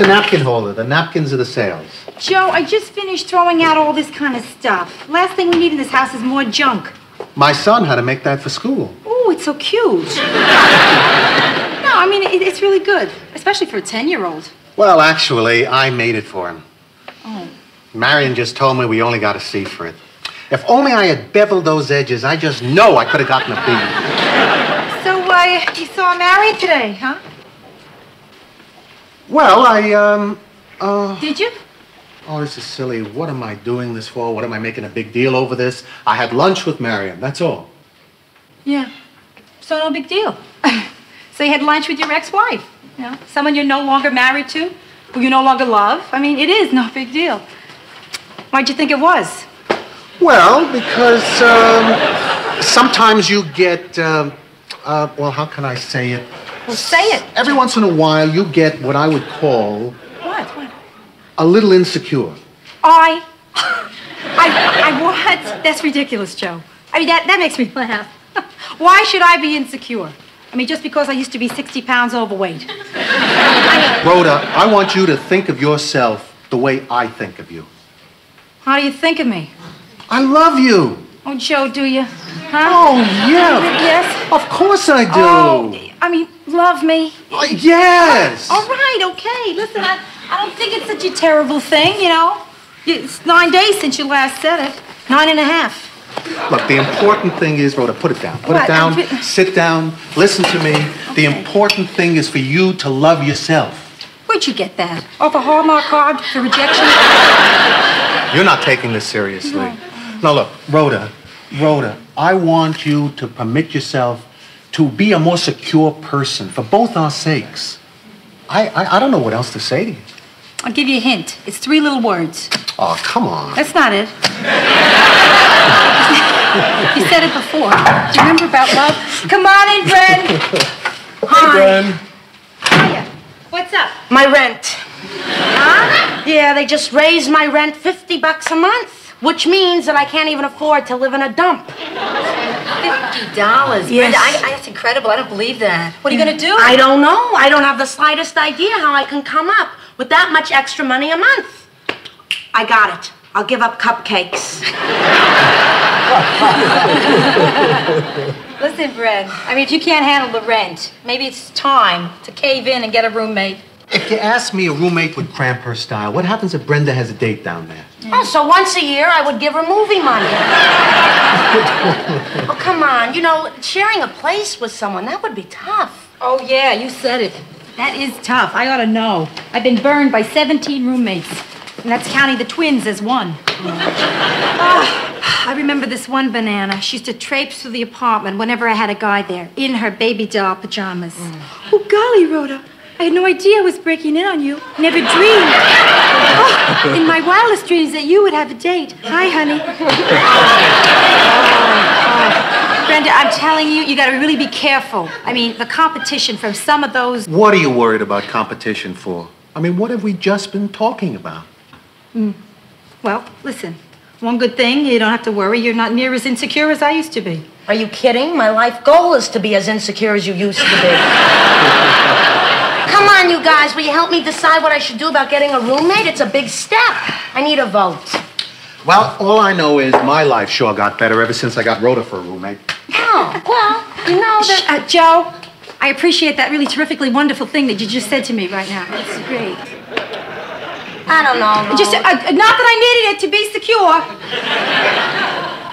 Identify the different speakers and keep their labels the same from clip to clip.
Speaker 1: a napkin holder. The napkins are the sails.
Speaker 2: Joe, I just finished throwing out all this kind of stuff. Last thing we need in this house is more junk.
Speaker 1: My son had to make that for school.
Speaker 2: Oh, it's so cute. no, I mean, it, it's really good, especially for a 10 year old.
Speaker 1: Well, actually, I made it for him.
Speaker 2: Oh.
Speaker 1: Marion just told me we only got a C for it. If only I had beveled those edges, I just know I could have gotten a B.
Speaker 2: So, uh, you saw Marion today, huh?
Speaker 1: Well, I, um, uh...
Speaker 2: Did you?
Speaker 1: Oh, this is silly. What am I doing this for? What am I making a big deal over this? I had lunch with Marion, that's all.
Speaker 2: Yeah. So, no big deal. so, you had lunch with your ex wife, you know, someone you're no longer married to, who you no longer love. I mean, it is no big deal. Why'd you think it was?
Speaker 1: Well, because um, sometimes you get, um, uh, well, how can I say it?
Speaker 2: Well, say it.
Speaker 1: Every once in a while, you get what I would call
Speaker 2: What? What?
Speaker 1: a little insecure.
Speaker 2: I. I. I what? That's ridiculous, Joe. I mean, that, that makes me laugh. Why should I be insecure? I mean, just because I used to be 60 pounds overweight.
Speaker 1: Rhoda, I want you to think of yourself the way I think of you.
Speaker 2: How do you think of me?
Speaker 1: I love you.
Speaker 2: Oh, Joe, do you? Huh?
Speaker 1: Oh, yeah.
Speaker 2: Yes?
Speaker 1: Of course I do.
Speaker 2: Oh, I mean, love me.
Speaker 1: Oh, yes.
Speaker 2: All right, okay. Listen, I, I don't think it's such a terrible thing, you know. It's nine days since you last said it. Nine and a half.
Speaker 1: Look, the important thing is, Rhoda, put it down. Put
Speaker 2: What?
Speaker 1: it down. Sit down. Listen to me. The important thing is for you to love yourself.
Speaker 2: Where'd you get that? Off a Hallmark card for rejection?
Speaker 1: You're not taking this seriously. No, look, Rhoda, Rhoda, I want you to permit yourself to be a more secure person for both our sakes. I, I, I don't know what else to say to you.
Speaker 2: I'll give you a hint. It's three little words.
Speaker 1: Oh, come on.
Speaker 2: That's not it. you said it before. Do you remember about love? Come on in, Bren. Hi. Hiya. What's up?
Speaker 3: My rent.
Speaker 2: Huh?
Speaker 3: Yeah, they just raised my rent 50 bucks a month, which means that I can't even afford to live in a dump.
Speaker 2: Fifty dollars.
Speaker 3: Yes.
Speaker 2: Brenda, I, I, that's incredible. I don't believe that. What are you gonna do?
Speaker 3: I don't know. I don't have the slightest idea how I can come up with that much extra money a month. I got it. I'll give up cupcakes.
Speaker 2: Listen, Bren. I mean, if you can't handle the rent, maybe it's time to cave in and get a roommate.
Speaker 1: If you ask me, a roommate would cramp her style. What happens if Brenda has a date down there?
Speaker 3: Oh, so once a year I would give her movie money. oh, come on. You know, sharing a place with someone, that would be tough.
Speaker 2: Oh yeah, you said it. That is tough. I ought to know. I've been burned by 17 roommates, and that's counting the twins as one. Ah, I remember this one banana. She used to traipse through the apartment whenever I had a guy there, in her baby doll pajamas. Oh golly, Rhoda. I had no idea I was breaking in on you. Never dreamed. Oh, in my wildest dreams that you would have a date. Hi, honey. Oh, oh. Brenda, I'm telling you, you gotta really be careful. I mean, the competition from some of those.
Speaker 1: What are you worried about competition for? I mean, what have we just been talking about? Mm.
Speaker 2: Well, listen. One good thing, you don't have to worry. You're not near as insecure as I used to be.
Speaker 3: Are you kidding? My life goal is to be as insecure as you used to be. Come on, you guys. Will you help me decide what I should do about getting a roommate? It's a big step. I need a vote.
Speaker 1: Well, all I know is my life sure got better ever since I got Rhoda for a roommate.
Speaker 3: Oh, well, you know that.
Speaker 2: Uh, Joe, I appreciate that really terrifically wonderful thing that you just said to me right now. It's great.
Speaker 3: I don't know.
Speaker 2: Just, uh, uh, not that I needed it to be secure.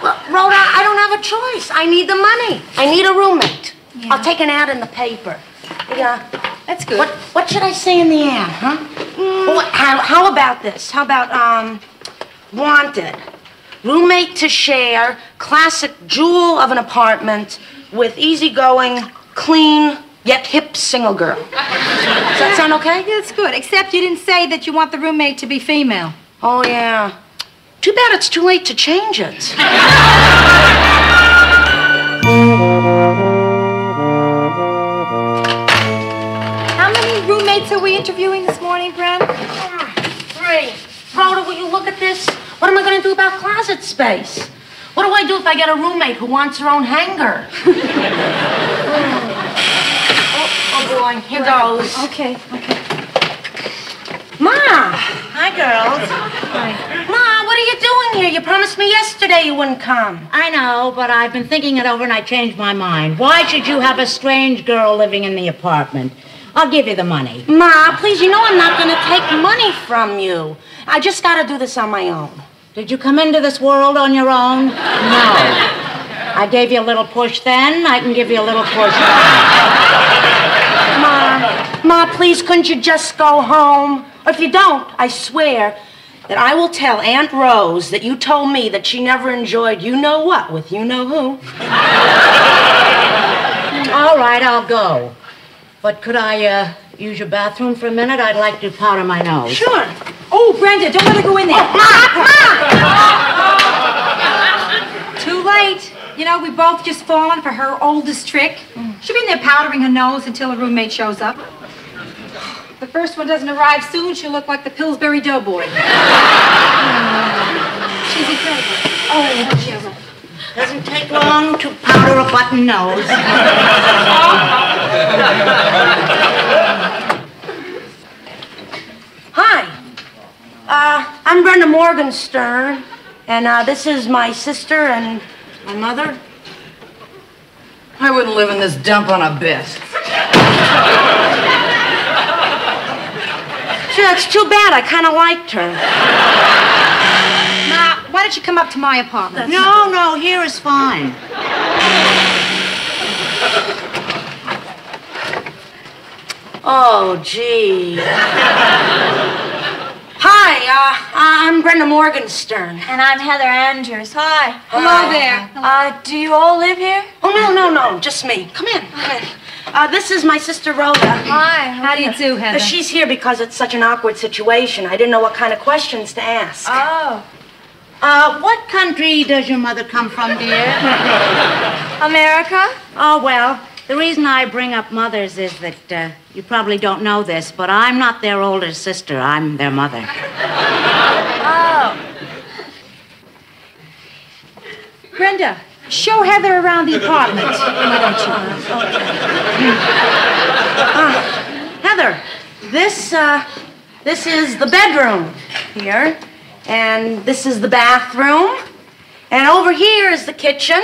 Speaker 3: Well, Rhoda, I don't have a choice. I need the money. I need a roommate. I'll take an ad in the paper. Yeah.
Speaker 2: That's good.
Speaker 3: What What should I say in the ad, huh? Well, how, how about this? How about um, wanted, roommate to share, classic jewel of an apartment with easygoing, clean yet hip single girl. Does that sound okay?
Speaker 2: That's good, except you didn't say that you want the roommate to be female.
Speaker 3: Oh yeah. Too bad it's too late to change it.
Speaker 2: are we interviewing this morning, Bren?
Speaker 3: Three. Rhoda, will you look at this? What am I going to do about closet space? What do I do if I get a roommate who wants her own hanger? oh, oh boy, here goes.
Speaker 2: Okay, okay. Ma!
Speaker 3: Hi, girls. Hi. Ma, what are you doing here? You promised me yesterday you wouldn't come.
Speaker 4: I know, but I've been thinking it over and I changed my mind. Why should you have a strange girl living in the apartment? I'll give you the money.
Speaker 3: Ma, please, you know I'm not going to take money from you. I just got to do this on my own.
Speaker 4: Did you come into this world on your own? No. I gave you a little push then, I can give you a little push now.
Speaker 3: Ma, Ma, please, couldn't you just go home? Or if you don't, I swear that I will tell Aunt Rose that you told me that she never enjoyed you know what with you know who.
Speaker 4: All right, I'll go. But could I uh, use your bathroom for a minute? I'd like to powder my nose.
Speaker 3: Sure.
Speaker 2: Oh, Brenda, don't let her go in there. Too late. You know, we both just fallen for her oldest trick. She'll be in there powdering her nose until her roommate shows up. If the first one doesn't arrive soon, she'll look like the Pillsbury Doughboy. She's incredible. Oh, she has a
Speaker 4: Doesn't take long to powder a button nose.
Speaker 3: Hi. Uh, I'm Brenda Morgenstern, and uh, this is my sister and my mother.
Speaker 5: I wouldn't live in this dump on a bit.
Speaker 3: Sure, that's too bad. I kind of liked her.
Speaker 2: Ma, why don't you come up to my apartment?
Speaker 4: No, no, here is fine.
Speaker 3: Oh, gee. Hi, uh, I'm Brenda Morgenstern.
Speaker 6: And I'm Heather Andrews. Hi.
Speaker 2: Hello there.
Speaker 6: Uh, do you all live here?
Speaker 3: Oh, no, no, no, just me. Come in, come in. Uh, this is my sister Rhoda.
Speaker 6: Hi.
Speaker 2: How do you do,
Speaker 3: Uh,
Speaker 2: Heather?
Speaker 3: she's here because it's such an awkward situation. I didn't know what kind of questions to ask.
Speaker 6: Oh.
Speaker 4: Uh, what country does your mother come from, dear?
Speaker 6: America?
Speaker 4: Oh, well, the reason I bring up mothers is that uh, you probably don't know this, but I'm not their older sister. I'm their mother.
Speaker 6: Oh.
Speaker 2: Brenda, show Heather around the apartment. Why don't you?
Speaker 3: Heather, this, uh, this is the bedroom here, and this is the bathroom, and over here is the kitchen,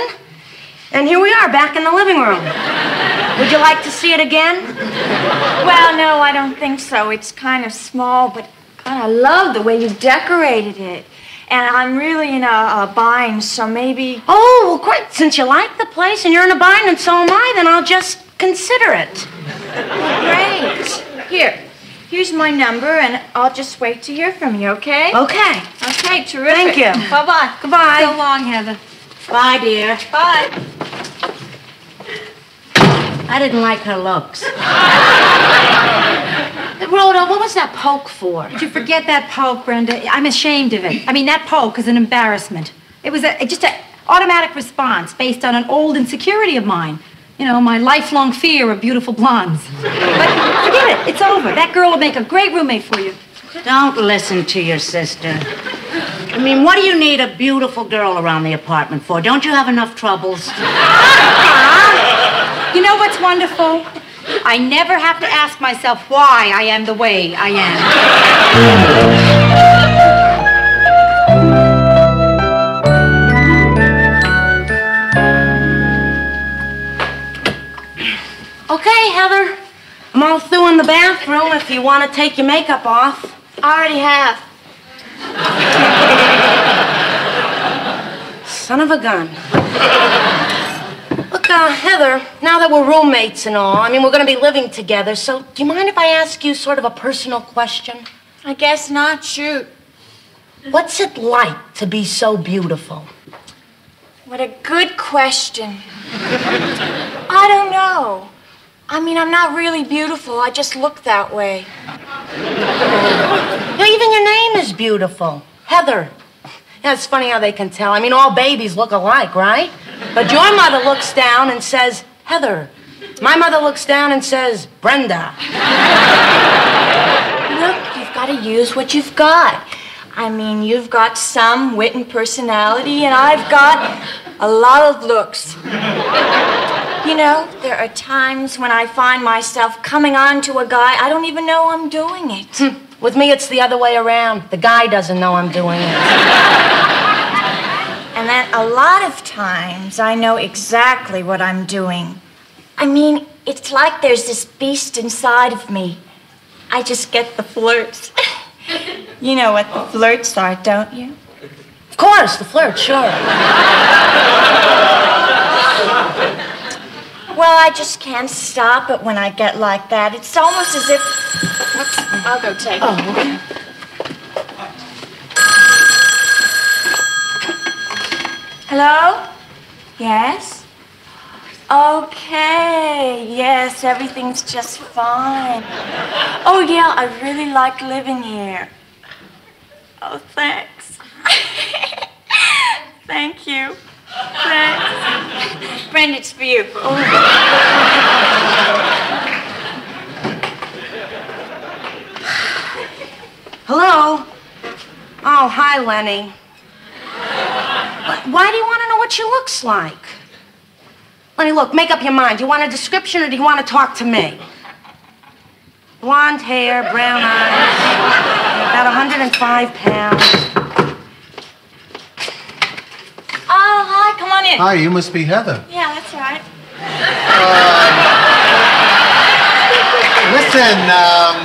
Speaker 3: and here we are back in the living room. Would you like to see it again?
Speaker 6: Well, no, I don't think so. It's kind of small, but God, I love the way you decorated it. And I'm really in a, a bind, so maybe.
Speaker 3: Oh, well, great. Since you like the place and you're in a bind and so am I, then I'll just consider it.
Speaker 6: Great. Here. Here's my number, and I'll just wait to hear from you, okay?
Speaker 3: Okay.
Speaker 6: Okay, terrific.
Speaker 3: Thank you.
Speaker 6: Bye bye.
Speaker 3: Goodbye.
Speaker 2: So long, Heather.
Speaker 4: Bye, dear.
Speaker 6: Bye.
Speaker 4: I didn't like her looks.
Speaker 3: Rhoda, what was that poke for?
Speaker 2: Did you forget that poke, Brenda? I'm ashamed of it. I mean, that poke is an embarrassment. It was a, just an automatic response based on an old insecurity of mine. You know, my lifelong fear of beautiful blondes. But forget it. It's over. That girl will make a great roommate for you.
Speaker 4: Don't listen to your sister. I mean, what do you need a beautiful girl around the apartment for? Don't you have enough troubles?
Speaker 2: You know what's wonderful? I never have to ask myself why I am the way I am.
Speaker 3: Okay, Heather. I'm all through in the bathroom if you want to take your makeup off.
Speaker 6: I already have.
Speaker 3: Son of a gun. Look, uh, Heather, now that we're roommates and all, I mean, we're going to be living together, so do you mind if I ask you sort of a personal question?
Speaker 6: I guess not. Shoot.
Speaker 3: What's it like to be so beautiful?
Speaker 6: What a good question. I don't mean, I'm not really beautiful. I just look that way.
Speaker 3: Know, even your name is beautiful. Heather. Yeah, it's funny how they can tell. I mean, all babies look alike, right? But your mother looks down and says, Heather. My mother looks down and says, Brenda.
Speaker 6: Look, you've got to use what you've got. I mean, you've got some wit and personality, and I've got a lot of looks. You know, there are times when I find myself coming on to a guy, I don't even know I'm doing it. Hmm.
Speaker 3: With me, it's the other way around. The guy doesn't know I'm doing it.
Speaker 6: And then a lot of times I know exactly what I'm doing. I mean, it's like there's this beast inside of me. I just get the flirts. you know what the flirts are, don't you?
Speaker 3: Of course, the flirt, sure.
Speaker 6: Well, I just can't stop it when I get like that. It's almost as if. Whoops, I'll go take it.
Speaker 3: Oh, okay.
Speaker 6: Hello? Yes? Okay, yes, everything's just fine. Oh, yeah, I really like living here. Oh, thanks. Thank you. Thanks. Brenda, it's for you.
Speaker 3: Hello? Oh, hi, Lenny. Why do you want to know what she looks like? Lenny, look, make up your mind. Do you want a description or do you want to talk to me? Blonde hair, brown eyes, about 105 pounds.
Speaker 6: Oh, hi, come on in.
Speaker 1: Hi, you must be Heather.
Speaker 6: Yeah, that's right.
Speaker 1: Listen, um,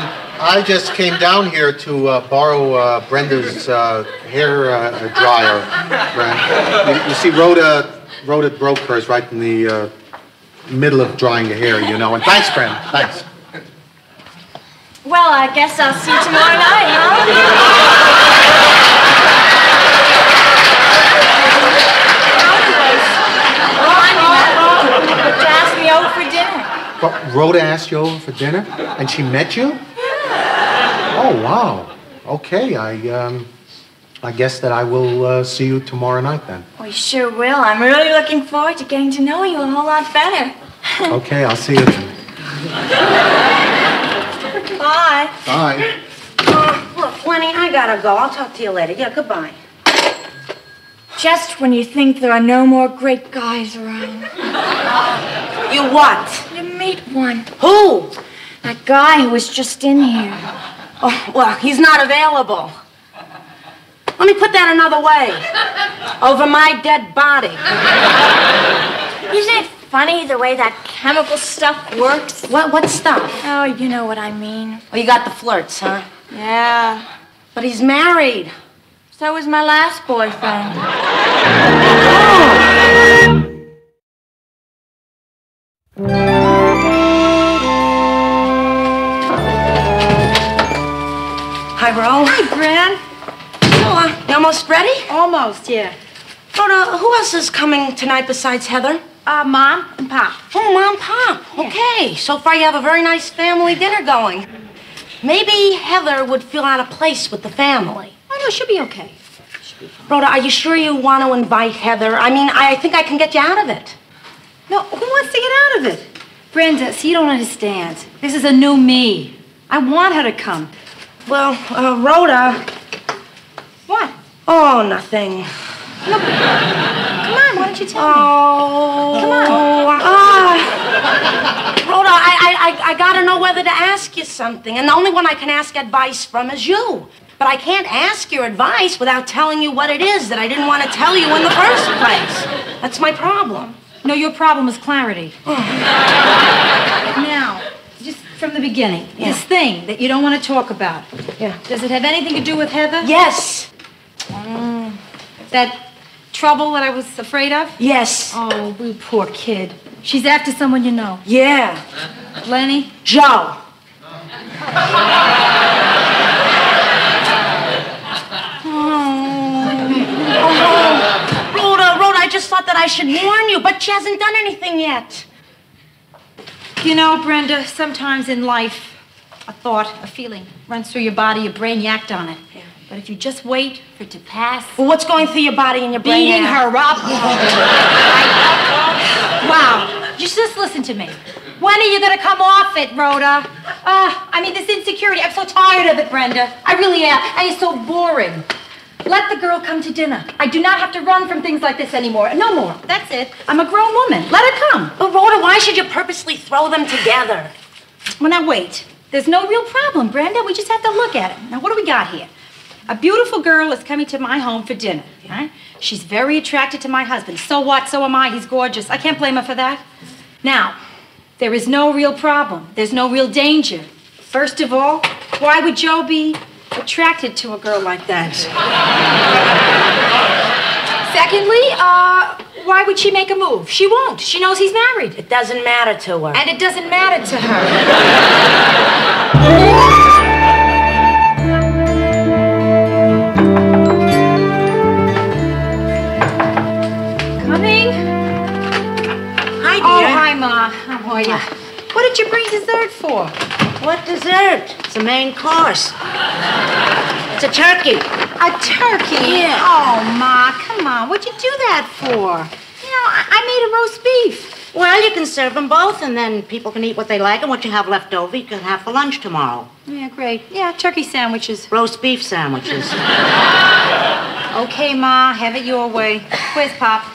Speaker 1: I just came down here to uh, borrow uh, Brenda's uh, hair uh, dryer. Brenda. You, you see, Rhoda, Rhoda broke hers right in the uh, middle of drying the hair, you know. And thanks, Brenda. Thanks.
Speaker 6: Well, I guess I'll see you tomorrow night, huh? To ask me over for dinner.
Speaker 1: But Rhoda asked you over for dinner, and she met you. Oh wow. Okay, I um, I guess that I will uh, see you tomorrow night then.
Speaker 6: We sure will. I'm really looking forward to getting to know you a whole lot better.
Speaker 1: Okay, I'll see you then.
Speaker 6: Bye.
Speaker 1: Bye.
Speaker 3: Oh, look, Lenny, I gotta go. I'll talk to you later. Yeah, goodbye.
Speaker 6: Just when you think there are no more great guys around,
Speaker 3: You what?
Speaker 6: One.
Speaker 3: Who?
Speaker 6: That guy who was just in here.
Speaker 3: Oh, well, he's not available. Let me put that another way. Over my dead body.
Speaker 6: Isn't it funny the way that chemical stuff works?
Speaker 3: What, what stuff?
Speaker 6: Oh, you know what I mean.
Speaker 3: Oh, you got the flirts, huh?
Speaker 6: Yeah.
Speaker 3: But he's married.
Speaker 6: So was my last boyfriend. Oh.
Speaker 3: Hi, Ro.
Speaker 2: Hi, Gran.
Speaker 3: Oh, uh, you almost ready?
Speaker 2: Almost, yeah.
Speaker 3: Rhoda, who else is coming tonight besides Heather?
Speaker 2: Uh, Mom and Pop.
Speaker 3: Oh, Mom, Pop. Okay, so far you have a very nice family dinner going. Maybe Heather would feel out of place with the family.
Speaker 2: Oh, no, she'll be okay.
Speaker 3: Rhoda, are you sure you want to invite Heather? I mean, I think I can get you out of it.
Speaker 2: No, who wants to get out of it? Brenda, see, you don't understand. This is a new me. I want her to come.
Speaker 3: Well, uh, Rhoda.
Speaker 2: What?
Speaker 3: Oh, nothing.
Speaker 2: Look, Come on, why don't you tell me?
Speaker 3: Oh.
Speaker 2: Come on.
Speaker 3: Ah. Rhoda, I, I, I, I gotta know whether to ask you something, and the only one I can ask advice from is you. But I can't ask your advice without telling you what it is that I didn't want to tell you in the first place. That's my problem.
Speaker 2: No, your problem is clarity.
Speaker 3: Oh.
Speaker 2: now, from the beginning,
Speaker 3: Yeah.
Speaker 2: this thing that you don't want to talk about.
Speaker 3: Yeah.
Speaker 2: Does it have anything to do with Heather?
Speaker 3: Yes. Mm.
Speaker 2: That trouble that I was afraid of?
Speaker 3: Yes.
Speaker 2: Oh, you poor kid. She's after someone you know.
Speaker 3: Yeah.
Speaker 2: Lenny?
Speaker 3: Joe. Oh. oh, Rhoda, Rhoda, I just thought that I should warn you, but she hasn't done anything yet.
Speaker 2: You know, Brenda, sometimes in life, a thought, a feeling runs through your body, your brain, you act on it. Yeah. But if you just wait for it to pass,
Speaker 3: Well, what's going through your body and your brain?
Speaker 2: beating
Speaker 3: now?
Speaker 2: her up. wow. Just, just listen to me. When are you going to come off it, Rhoda? Uh, I mean, this insecurity, I'm so tired of it, Brenda. I really am. And it's so boring. Let the girl come to dinner. I do not have to run from things like this anymore. No more. That's it. I'm a grown woman. Let her come.
Speaker 3: But Rhoda, why should you purposely throw them together?
Speaker 2: Well, now wait. There's no real problem, Brenda. We just have to look at it. Now, what do we got here? A beautiful girl is coming to my home for dinner. Right? She's very attracted to my husband. So what? So am I. He's gorgeous. I can't blame her for that. Now, there is no real problem. There's no real danger. First of all, why would Joe be attracted to a girl like that? Secondly, uh, why would she make a move? She won't. She knows he's married.
Speaker 3: It doesn't matter to her.
Speaker 2: And it doesn't matter to her. Coming?
Speaker 3: Hi,
Speaker 2: Oh, hi, Ma. How are you? What did you bring dessert for?
Speaker 4: What dessert? It's a main course. It's a turkey.
Speaker 2: A turkey?
Speaker 4: Yeah.
Speaker 2: Oh, Ma, come on. What'd you do that for? You know, I, I made a roast beef.
Speaker 4: Well, you can serve them both, and then people can eat what they like, and what you have left over, you can have for lunch tomorrow.
Speaker 2: Yeah, great. Yeah, turkey sandwiches.
Speaker 4: Roast beef sandwiches.
Speaker 2: Okay, Ma, have it your way. Where's Pop?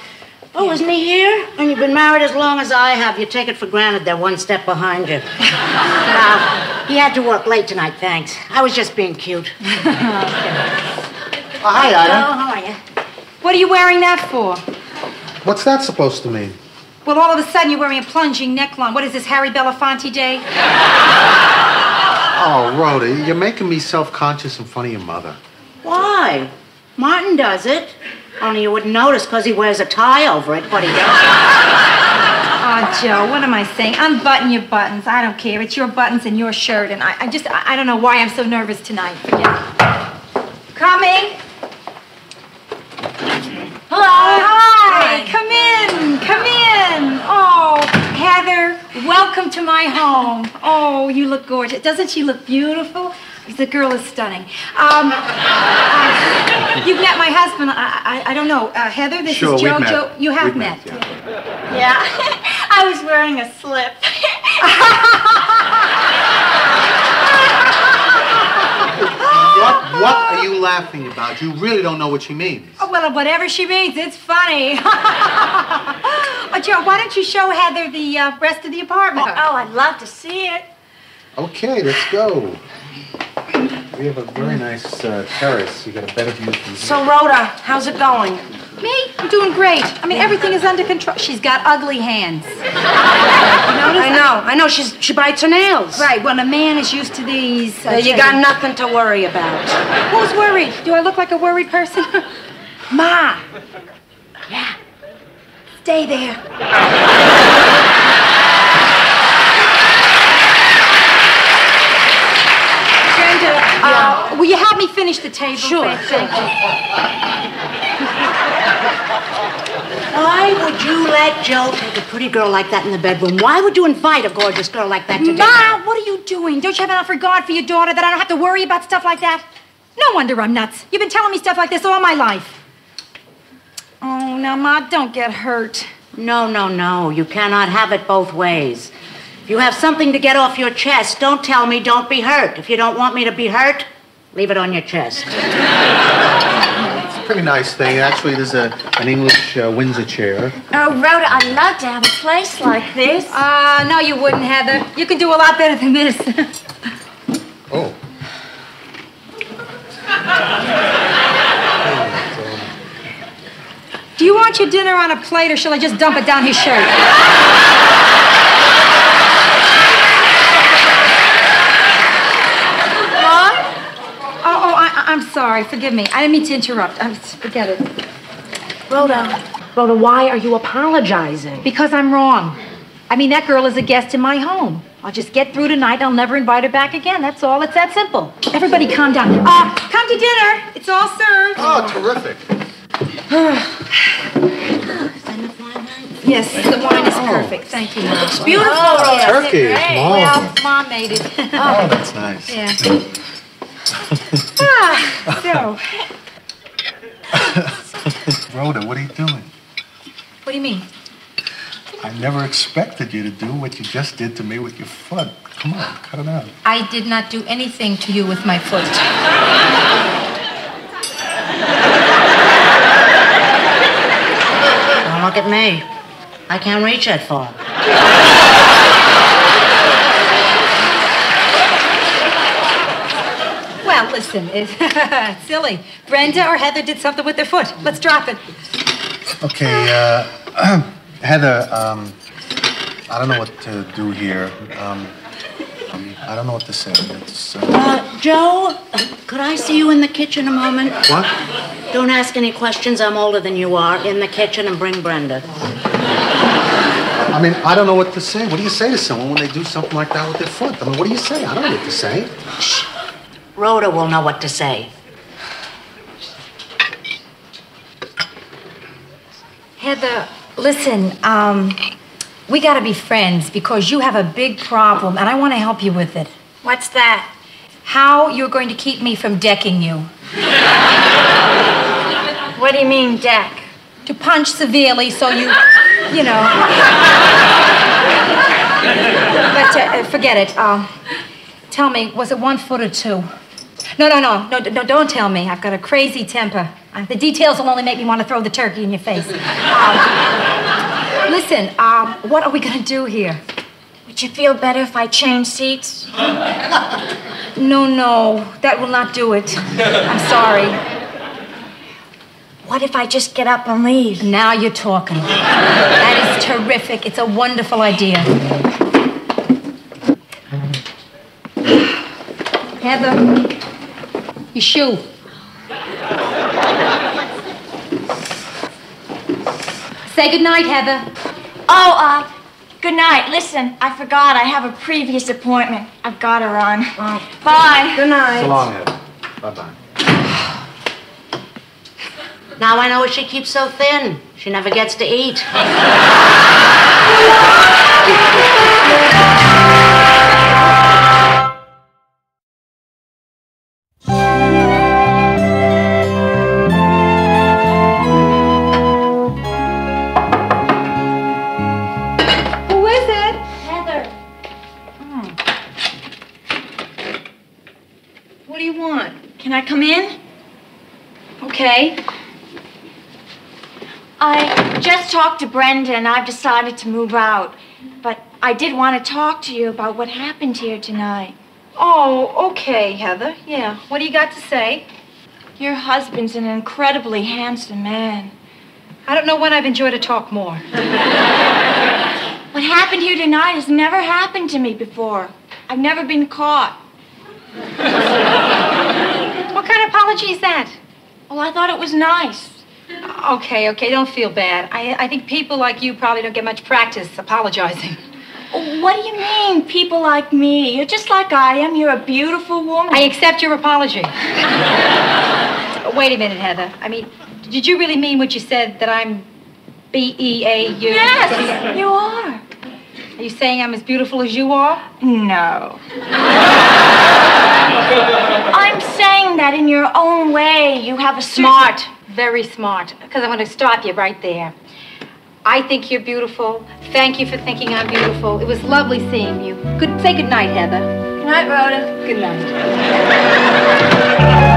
Speaker 4: Oh, isn't he here? And you've been married as long as I have. You take it for granted they're one step behind you. now, he had to work late tonight, thanks. I was just being cute.
Speaker 1: Oh, hi,
Speaker 4: Oh, how are you?
Speaker 2: What are you wearing that for?
Speaker 1: What's that supposed to mean?
Speaker 2: Well, all of a sudden you're wearing a plunging neckline. What is this, Harry Belafonte Day?
Speaker 1: Oh, Rhoda, you're making me self-conscious in front of your mother.
Speaker 4: Why? Martin does it. Only you wouldn't notice because he wears a tie over it, but he does.
Speaker 2: Oh, Joe, what am I saying? Unbutton your buttons. I don't care. It's your buttons and your shirt, and I, I just, I, I don't know why I'm so nervous tonight. Forget it. Coming. Hello. Hi. Come in. Come in. Oh, Heather, welcome to my home. Oh, you look gorgeous. Doesn't she look beautiful? The girl is stunning. Um, uh, you've met my husband. I, I, I don't know. Uh, Heather, this
Speaker 1: Sure,
Speaker 2: is
Speaker 1: we've
Speaker 2: Joe.
Speaker 1: met.
Speaker 2: Joe, you have
Speaker 1: We've
Speaker 2: met.
Speaker 1: met, yeah.
Speaker 6: Yeah, I was wearing a slip.
Speaker 1: What, what are you laughing about? You really don't know what she means.
Speaker 2: Oh, well, whatever she means, it's funny. oh, Joe, why don't you show Heather the uh, rest of the apartment?
Speaker 6: Oh, I'd love to see it.
Speaker 1: Okay, let's go. We have a very nice uh, terrace. You got a better view from here.
Speaker 3: So, Rhoda, how's it going?
Speaker 2: Me? I'm doing great. I mean, everything is under control. She's got ugly hands. You?
Speaker 3: I know, I know. She's she bites her nails.
Speaker 2: Right, when a man is used to these. Uh,
Speaker 3: Uh, you got nothing to worry about.
Speaker 2: Who's worried? Do I look like a worried person?
Speaker 3: Ma, Yeah.
Speaker 2: Stay there. Brenda, uh, will you help me finish the table?
Speaker 3: Sure.
Speaker 2: Thank you.
Speaker 4: Why would you let Joe take a pretty girl like that in the bedroom? Why would you invite a gorgeous girl like that to dinner?
Speaker 2: Ma, what are you doing? Don't you have enough regard for your daughter that I don't have to worry about stuff like that? No wonder I'm nuts. You've been telling me stuff like this all my life. Oh, now, Ma, don't get hurt.
Speaker 4: No, no, no. You cannot have it both ways. If you have something to get off your chest, don't tell me don't be hurt. If you don't want me to be hurt, leave it on your chest.
Speaker 1: It's a pretty nice thing. Actually, there's a, an English uh, Windsor chair.
Speaker 6: Oh, Rhoda, I'd love to have a place like this.
Speaker 2: Uh, no, you wouldn't, Heather. You can do a lot better than this.
Speaker 1: Oh.
Speaker 2: Do you want your dinner on a plate or shall I just dump it down his shirt? Oh, oh, I, I- I'm sorry. Forgive me. I didn't mean to interrupt. I'm, forget it.
Speaker 3: Rhoda, Rhoda, why are you apologizing?
Speaker 2: Because I'm wrong. I mean, that girl is a guest in my home. I'll just get through tonight. I'll never invite her back again. That's all. It's that simple. Everybody calm down. Uh, come to dinner. It's all served.
Speaker 1: Oh, terrific.
Speaker 2: Yes, the wine is perfect. Thank you, Mom.
Speaker 3: Beautiful, Rhoda.
Speaker 1: Turkey is
Speaker 2: Well. Mom made it.
Speaker 1: Oh, that's nice.
Speaker 2: Yeah.
Speaker 1: Rhoda, what are you doing?
Speaker 2: what do you mean?
Speaker 1: I never expected you to do what you just did to me with your foot. Come on, cut it out.
Speaker 2: I did not do anything to you with my foot.
Speaker 4: Don't look at me. I can't reach that far.
Speaker 2: Listen, it's silly. Brenda or Heather did something with their foot. Let's drop it.
Speaker 1: Okay, uh, Heather, um, I don't know what to do here. Um, um, I don't know what to say. It's, uh,
Speaker 4: Uh, Joe, could I see you in the kitchen a moment?
Speaker 1: what?
Speaker 4: Don't ask any questions. I'm older than you are. In the kitchen and bring Brenda.
Speaker 1: I mean, I don't know what to say. What do you say to someone when they do something like that with their foot? I mean, what do you say? I don't know what to say.
Speaker 4: Rhoda will know what to say.
Speaker 2: Heather, listen, um, we gotta be friends because you have a big problem and I wanna help you with it.
Speaker 6: What's that?
Speaker 2: How you're going to keep me from decking you.
Speaker 6: What do you mean, deck?
Speaker 2: To punch severely so you, you know. but uh, forget it. Um, tell me, was it one foot or two? No, no, no, no, no, don't tell me. I've got a crazy temper. The details will only make me want to throw the turkey in your face. Um, listen, um, what are we going to do here?
Speaker 6: Would you feel better if I changed seats?
Speaker 2: No, no, that will not do it. I'm sorry.
Speaker 6: What if I just get up and leave?
Speaker 2: Now you're talking. That is terrific. It's a wonderful idea. Heather, your shoe. Say goodnight, Heather.
Speaker 6: Oh, uh, good night. Listen, I forgot I have a previous appointment. I've got to run. Bye.
Speaker 3: Good night.
Speaker 1: So long, Heather. Bye-bye.
Speaker 4: Now I know why she keeps so thin. She never gets to eat.
Speaker 6: and I've decided to move out. But I did want to talk to you about what happened here tonight.
Speaker 2: Oh, okay, Heather. Yeah. What do you got to say?
Speaker 6: Your husband's an incredibly handsome man.
Speaker 2: I don't know when I've enjoyed a talk more.
Speaker 6: What happened here tonight has never happened to me before. I've never been caught.
Speaker 2: What kind of apology is that?
Speaker 6: Well, I thought it was nice.
Speaker 2: Okay, okay, don't feel bad. I, I think people like you probably don't get much practice apologizing.
Speaker 6: What do you mean, people like me? You're just like I am. You're a beautiful woman.
Speaker 2: I accept your apology. Wait a minute, Heather. I mean, did you really mean what you said that I'm B E A U?
Speaker 6: Yes, you are.
Speaker 2: Are you saying I'm as beautiful as you are?
Speaker 6: No. I'm saying that in your own way, you have a
Speaker 2: Smart, very smart. Because I'm going to stop you right there. I think you're beautiful. Thank you for thinking I'm beautiful. It was lovely seeing you. Good. Say good night, Heather.
Speaker 6: Good night, Rhoda.
Speaker 2: Good night.